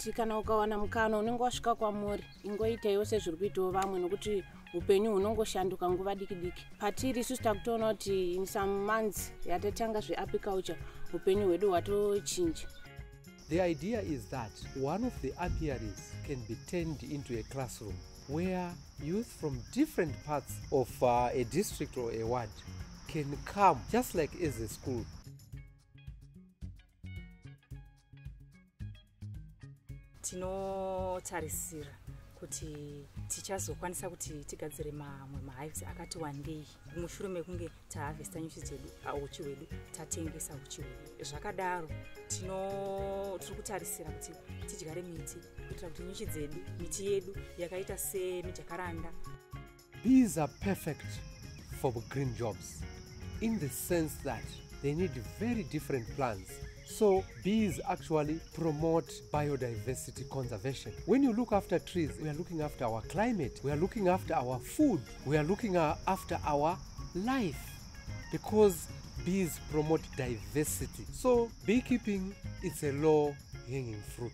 ndinoti kana ukawana mukana unenge wasvika kwamuri ingoitaiwo sezviri kuitawo vamwe nokuti upenyu hunongoshanduka nguva diki diki patiri isusu takutoona kuti in some months yatatanga zveapiculture upenyu hwedu hwatochinja The idea is that one of the apiaries can be turned into a classroom where youth from different parts of uh, a district or a ward can come just like as a school. Tinotarisira kuti tichazokwanisa kuti tigadzire mamwe mahives akati wandei mushure mekunge tahavhesta nyuchi dzedu uchi hwedu tatengesa uchi hwedu zvakadaro tiri kutarisira kuti tidyare miti kuitira kuti nyuchi dzedu miti yedu yakaita semijakaranda Bees are perfect for green jobs in the sense that they need very different plants. So, bees actually promote biodiversity conservation. When you look after trees, we are looking after our climate, we are looking after our food, we are looking after our life because bees promote diversity. So, beekeeping is a low hanging fruit.